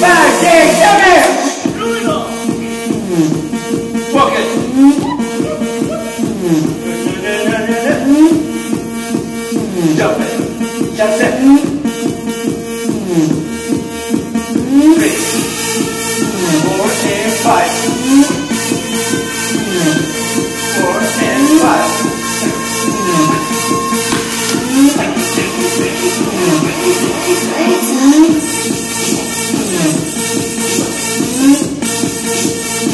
Five, six, seven. Walk it. Jump it. Jump it.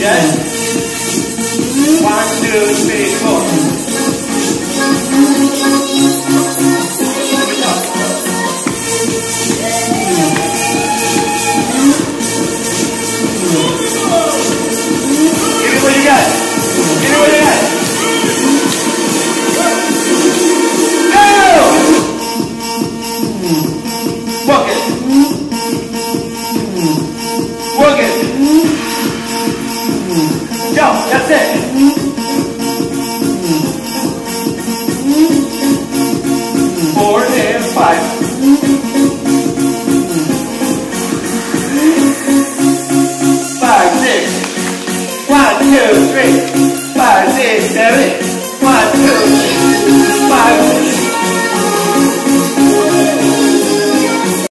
Yes. One, two, three, four. Give Five, six. One, two, three. Five, six, seven.